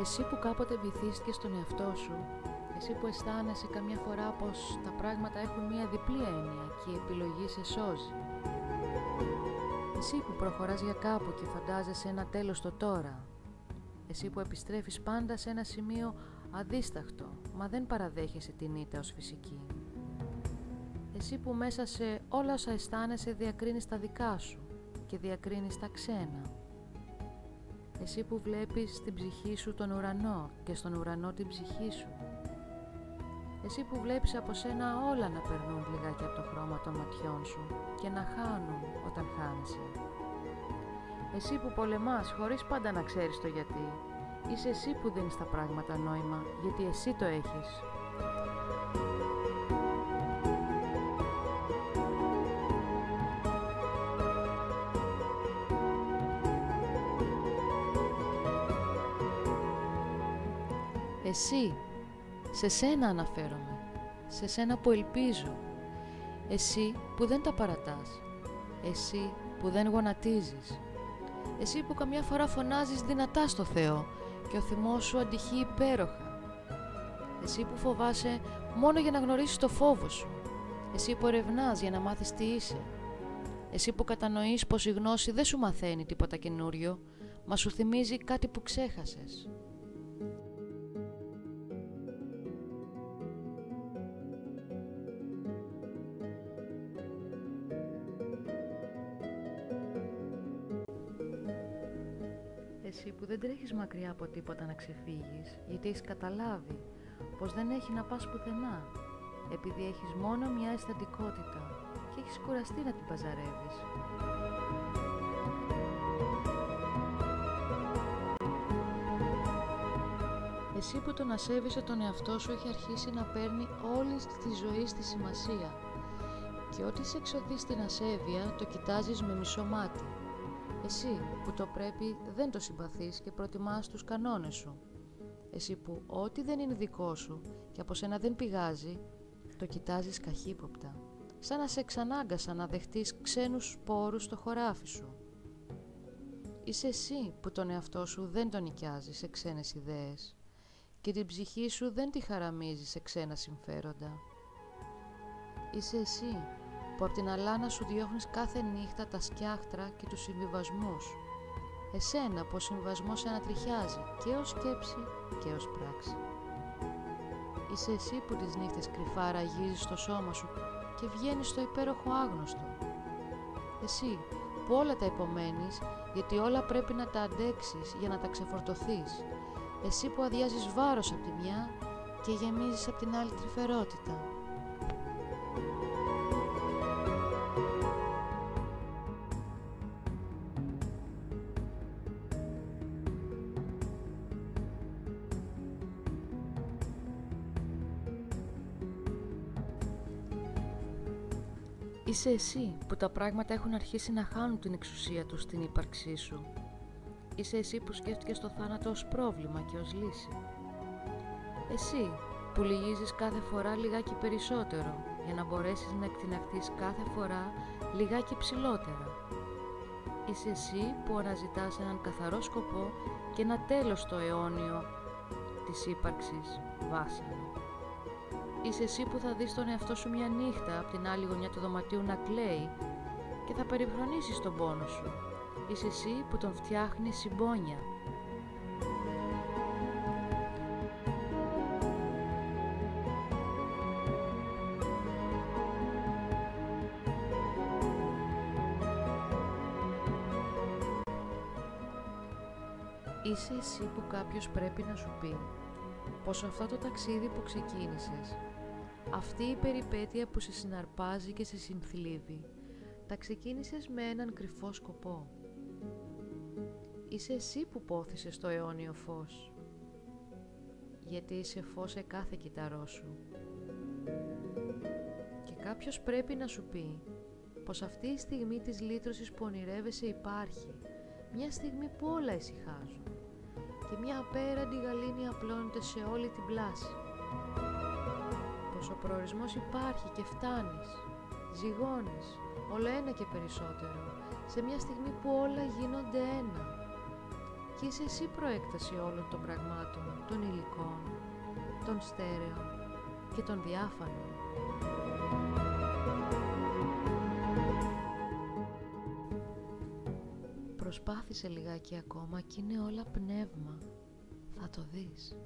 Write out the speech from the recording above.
Εσύ που κάποτε βυθίστηκες στον εαυτό σου, εσύ που αισθάνεσαι καμιά φορά πως τα πράγματα έχουν μία διπλή έννοια και η επιλογή σε σώζει. Εσύ που προχωράς για κάπου και φαντάζεσαι ένα τέλος στο τώρα. Εσύ που επιστρέφεις πάντα σε ένα σημείο αδίσταχτο, μα δεν παραδέχεσαι την ήττα ως φυσική. Εσύ που μέσα σε όλα όσα αισθάνεσαι διακρίνεις τα δικά σου και διακρίνεις τα ξένα. Εσύ που βλέπεις στην ψυχή σου τον ουρανό και στον ουρανό την ψυχή σου. Εσύ που βλέπεις από σένα όλα να περνούν λιγάκι από το χρώμα των ματιών σου και να χάνουν όταν χάνεσαι. Εσύ που πολεμάς χωρίς πάντα να ξέρεις το γιατί. Είσαι εσύ που δίνεις τα πράγματα νόημα, γιατί εσύ το έχεις. Εσύ, σε σένα αναφέρομαι, σε σένα που ελπίζω, εσύ που δεν τα παρατάς, εσύ που δεν γονατίζεις, εσύ που καμιά φορά φωνάζεις δυνατά στο Θεό και ο θυμός σου αντυχεί υπέροχα, εσύ που φοβάσαι μόνο για να γνωρίσεις το φόβο σου, εσύ που ερευνάς για να μάθεις τι είσαι, εσύ που κατανοείς πως η γνώση δεν σου μαθαίνει τίποτα καινούριο, μα σου θυμίζει κάτι που ξέχασες. Εσύ που δεν τρέχεις μακριά από τίποτα να ξεφύγεις, γιατί έχεις καταλάβει πως δεν έχει να πας πουθενά, επειδή έχεις μόνο μια αισθαντικότητα και έχεις κουραστεί να την παζαρεύεις. Εσύ που τον ασέβησε τον εαυτό σου έχει αρχίσει να παίρνει όλη τη ζωή στη σημασία και ό,τι σε εξοδεί στην ασέβεια το κοιτάζεις με μισό μάτι εσύ που το πρέπει δεν το συμπαθείς και προτιμάς τους κανόνες σου. Εσύ που ό,τι δεν είναι δικό σου και από σένα δεν πηγάζει, το κοιτάζεις καχύποπτα. Σαν να σε εξανάγκασαν να δεχτείς ξένους σπόρους στο χωράφι σου. Είσαι εσύ που τον εαυτό σου δεν τον νοικιάζει σε ξένες ιδέες και την ψυχή σου δεν τη χαραμίζει σε ξένα συμφέροντα. Είσαι εσύ που από την αλάνα σου διώχνεις κάθε νύχτα τα σκιάχτρα και τους συμβιβασμούς. Εσένα που ο συμβασμός ανατριχιάζει και ως σκέψη και ως πράξη. Είσαι εσύ που τις νύχτες κρυφά ραγίζεις στο σώμα σου και βγαίνεις στο υπέροχο άγνωστο. Εσύ που όλα τα υπομένεις γιατί όλα πρέπει να τα αντέξεις για να τα ξεφορτωθείς. Εσύ που αδειάζεις βάρος από τη μια και γεμίζεις από την άλλη τρυφερότητα. Είσαι εσύ που τα πράγματα έχουν αρχίσει να χάνουν την εξουσία τους στην ύπαρξή σου. Είσαι εσύ που σκέφτηκες το θάνατο ως πρόβλημα και ως λύση. Εσύ που λυγίζεις κάθε φορά λιγάκι περισσότερο για να μπορέσεις να εκτιναχθείς κάθε φορά λιγάκι ψηλότερα. Είσαι εσύ που αναζητάς έναν καθαρό σκοπό και ένα τέλος στο αιώνιο της ύπαρξης βάσανο. Είσαι εσύ που θα δεις τον εαυτό σου μια νύχτα από την άλλη γωνιά του δωματίου να κλαίει και θα περιφρονήσεις τον πόνο σου. Είσαι εσύ που τον φτιάχνεις συμπόνια. Είσαι εσύ που κάποιος πρέπει να σου πει πως αυτό το ταξίδι που ξεκίνησες, αυτή η περιπέτεια που σε συναρπάζει και σε συνθλίβει, τα ξεκίνησες με έναν κρυφό σκοπό. Είσαι εσύ που πόθησες το αιώνιο φως, γιατί είσαι φως σε κάθε κυταρό σου. Και κάποιος πρέπει να σου πει πως αυτή η στιγμή της λύτρωσης που ονειρεύεσαι υπάρχει, μια στιγμή που όλα ησυχάζουν και μια απέραντη γαλήνη απλώνεται σε όλη την πλάση. Πως ο προορισμός υπάρχει και φτάνεις, ζυγώνεις, όλο ένα και περισσότερο, σε μια στιγμή που όλα γίνονται ένα. και είσαι εσύ προέκταση όλων των πραγμάτων, των υλικών, των στέρεων και των διάφανων. Προσπάθησε λιγάκι ακόμα και είναι όλα πνεύμα. Θα το δεις.